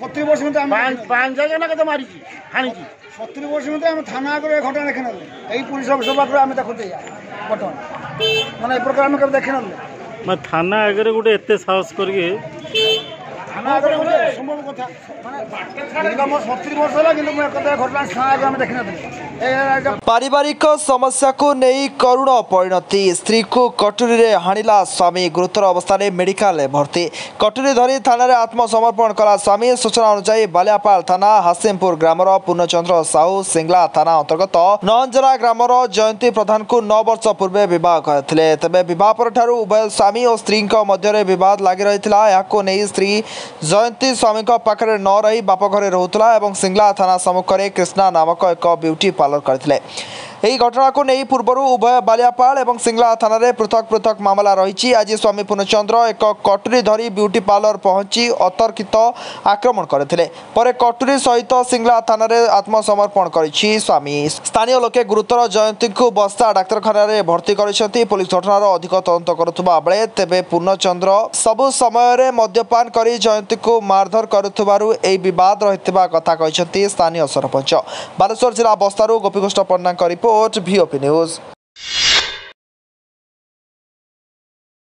সত্তর বছর মধ্যে আমি পাঁচ জায়গা না কথা মারিছি হানিছি সত্তর বছর মধ্যে আমি থানা করে ঘটনা দেখে নেলি এই পুলিশ অফিসর পাখে আমি দেখতে যাই ঘটনা মানে এই প্রকার আমি কেবে দেখে নেলি মানে থানা আগে গোটে এত সাহস করি থানা আগে সম্ভব কথা মানে আমার সত্তর বর্ষ হল কিন্তু ঘটনা থানা আগে আমি দেখে নেলি पारिवारिक समस्याको नै करुण परिणति स्त्रीको कटुरीले हाणिला स्वामी गुरुतर अवस्थाले मेडिकलले भर्ती धरी थानाले आत्मसमर्पण कला स्वामी सूचना अनुसार बाल्यापाल थाना हासिमपुर ग्रामर पूर्णचन्द्र साहु सिङ्ला थाना अन्तर्गत नहन्जरा ग्रामर जयन्ती प्रधानको नौ वर्ष पूर्वे बह गरिଥିଲେ तेबै बह परଠାରୁ उभय स्वामी ଓ ସ୍ତ୍ରୀଙ୍କ ମଧ୍ୟରେ ବିବାଦ ଲାଗି ରହିଥିଲା ଏହାକୁ ନେଇ स्त्री ଜୟନ୍ତୀ ସ୍ୱାମୀଙ୍କ पाखे न रही ବାପ ଘରେ ରହୁଥିଲା ଏବଂ सिंगला थाना ସମ୍ମୁଖରେ କ୍ରିଷ୍ଣା ନାମକ ଏକ ବ୍ୟୁଟି Gracias. ଏହି ଘଟଣାକୁ ନେଇ ପୂର୍ବରୁ ଉଭୟ ବାଲିଆପାଳ ଏବଂ ସିଂଲା ଥାନାରେ ପୃଥକ ପୃଥକ ମାମଲା ରହିଛି ଆଜି ସ୍ୱାମୀ ପୂର୍ଣ୍ଣଚନ୍ଦ୍ର ଏକ କଟୁରୀ ଧରି ବିୟୁଟି ପାର୍ଲର ପହଞ୍ଚି ଅତର୍କିତ ଆକ୍ରମଣ କରିଥିଲେ ପରେ କଟୁରୀ ସହିତ ସିଂଲା ଥାନାରେ ଆତ୍ମସମର୍ପଣ କରିଛି ସ୍ୱାମୀ ସ୍ଥାନୀୟ ଲୋକେ ଗୁରୁତର ଜୟନ୍ତୀଙ୍କୁ ବସ୍ତା ଡାକ୍ତରଖାନାରେ ଭର୍ତ୍ତି କରିଛନ୍ତି ପୁଲିସ ଘଟଣାର ଅଧିକ ତଦନ୍ତ କରୁଥିବା ବେଳେ ତେବେ ପୂର୍ଣ୍ଣଚନ୍ଦ୍ର ସବୁ ସମୟରେ ମଦ୍ୟପାନ କରି ଜୟନ୍ତୀଙ୍କୁ ମାରଧର କରୁଥିବାରୁ ଏହି ବିବାଦ ରହିଥିବା କଥା କହିଛନ୍ତି ସ୍ଥାନୀୟ ସରପଞ୍ଚ ବାଲେଶ୍ୱର ଜିଲ୍ଲା ବସ୍ତାରୁ ଗୋପୀକୃଷ୍ଣ ପଣ୍ଡାଙ୍କ report ought to be in news